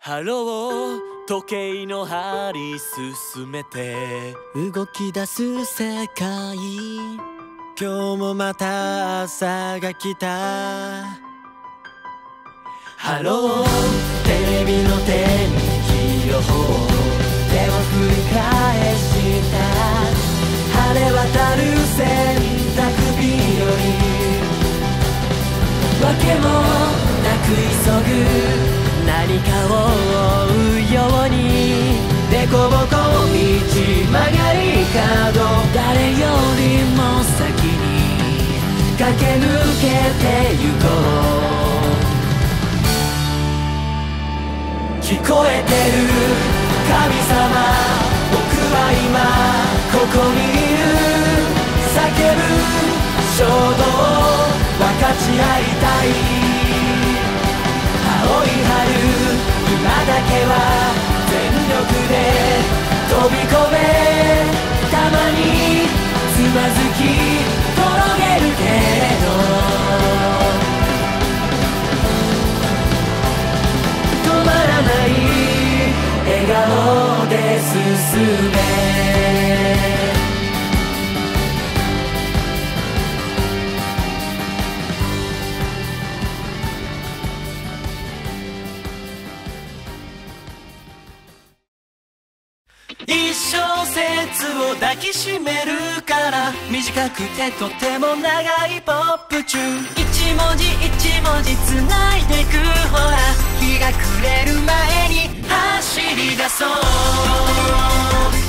ハロー時計の針進めて。動き出す世界。今日もまた朝が来た。ハローテレビの天気予報。手を振り返した。晴れ渡る洗濯日和。わけもなく急ぐを追うように凸凹道曲がり角誰よりも先に駆け抜けてゆこう。聞こえてる神様僕は今ここにいる叫ぶ衝動分かち合いたい。だけは全力で飛び込めたまにつまずき転げるけれど。止まらない笑顔で進め。一小節を抱きしめるから短くてとても長いポップチューン。一文字一文字繋いでくほら日が暮れる前に走り出そう。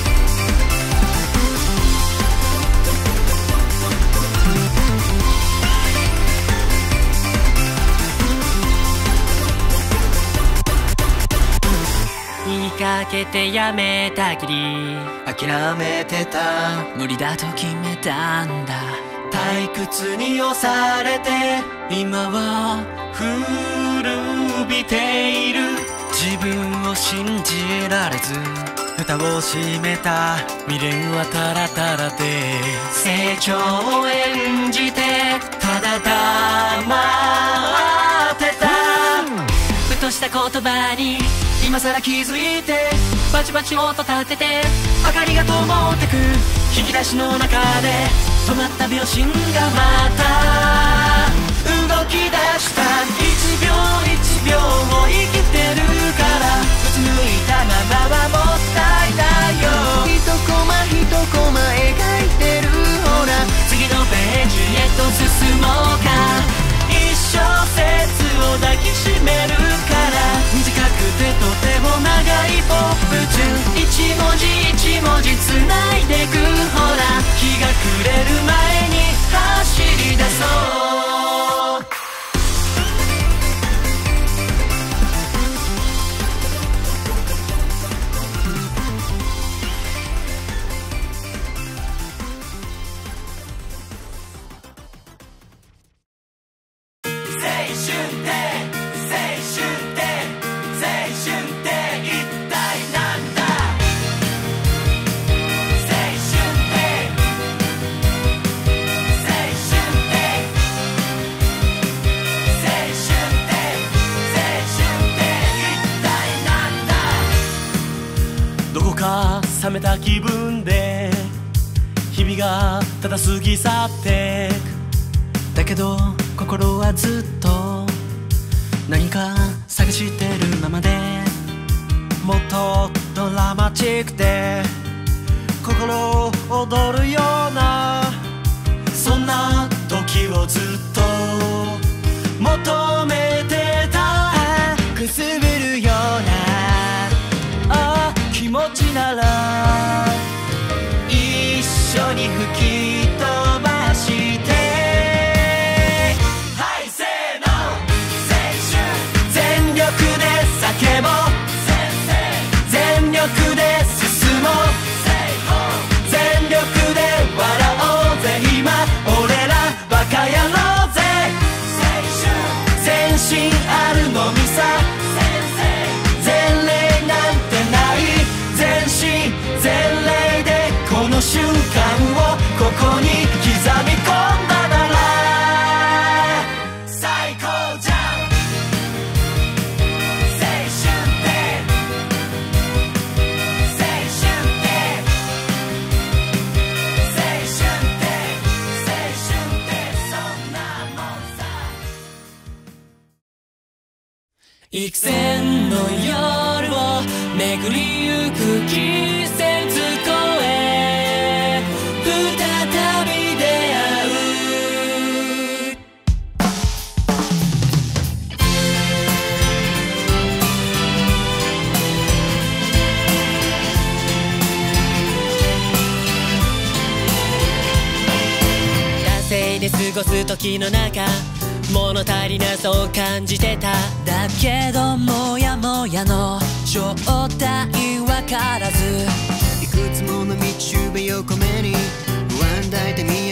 かけてやめたきり。諦めてた無理だと決めたんだ。退屈に押されて今は古びている。自分を信じられず蓋を閉めた。未練はタラタラで成長を演じてただ黙ってた。ふとした言葉に今さら気づいてバチバチ音立てて明かりが灯ってく引き出しの中で止まった秒針がまた動き出した。1秒1秒を生きてる。一文字一文字繋いでく。ほら日が暮れる前に走り出そう。冷めた気分で日々がただ過ぎ去ってく。だけど心はずっと何か探してるままでもっとドラマチックで心躍るようなそんな時をずっと求めてた。くすぶるようなあ気持ちならけも全力で進もう。全力で笑おうぜ。今俺らバカ野郎ぜ。全身あるのみさ。幾千の夜を巡りゆく季節公園再び出会う。惰性で過ごす時の中。物足りなさを感じてた。だけどもやもやの正体わからず。いくつもの道夢横目に。不安抱いて見